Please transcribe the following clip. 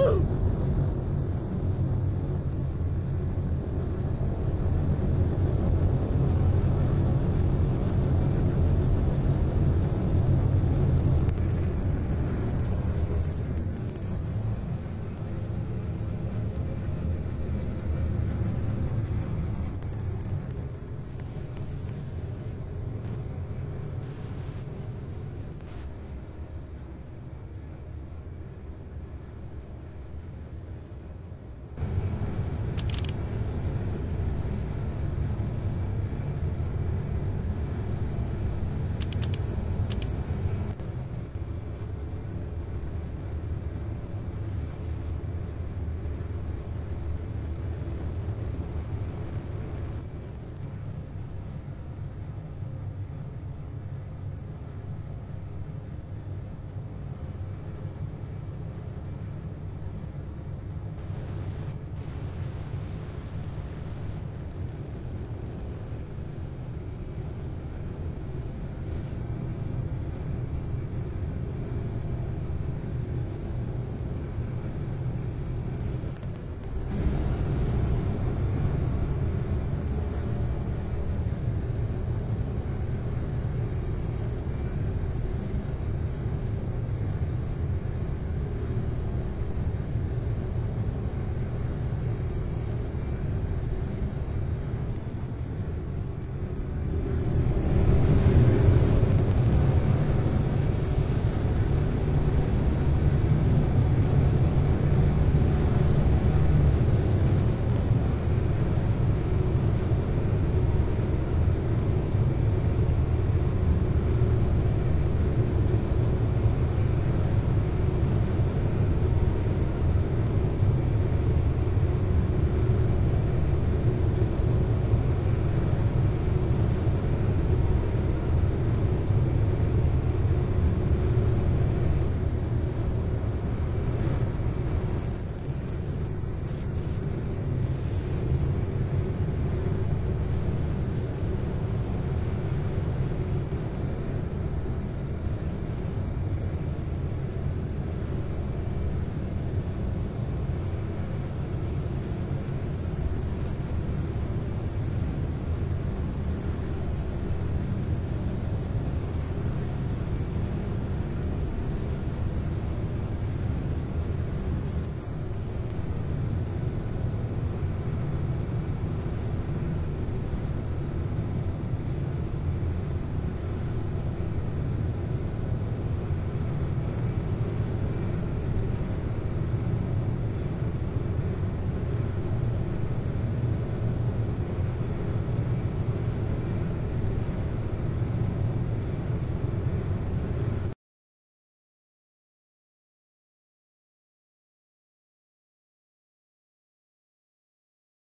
Ooh.